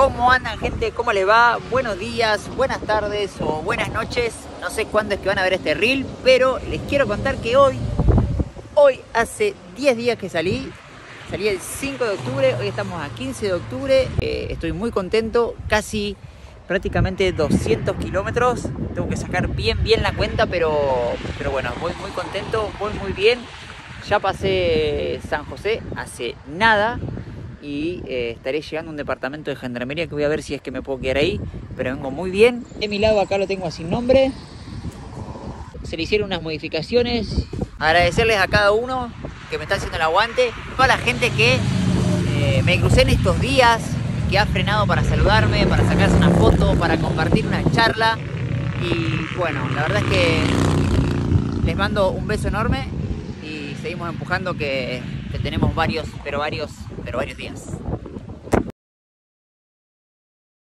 ¿Cómo andan gente? ¿Cómo les va? Buenos días, buenas tardes o buenas noches. No sé cuándo es que van a ver este reel, pero les quiero contar que hoy, hoy hace 10 días que salí. Salí el 5 de octubre, hoy estamos a 15 de octubre. Eh, estoy muy contento, casi prácticamente 200 kilómetros. Tengo que sacar bien, bien la cuenta, pero, pero bueno, voy muy contento, voy muy bien. Ya pasé San José hace nada y eh, estaré llegando a un departamento de gendarmería que voy a ver si es que me puedo quedar ahí, pero vengo muy bien. De mi lado acá lo tengo sin nombre. Se le hicieron unas modificaciones. Agradecerles a cada uno que me está haciendo el aguante. Toda la gente que eh, me crucé en estos días, que ha frenado para saludarme, para sacarse una foto, para compartir una charla. Y bueno, la verdad es que les mando un beso enorme y seguimos empujando que, que tenemos varios, pero varios, pero varios días.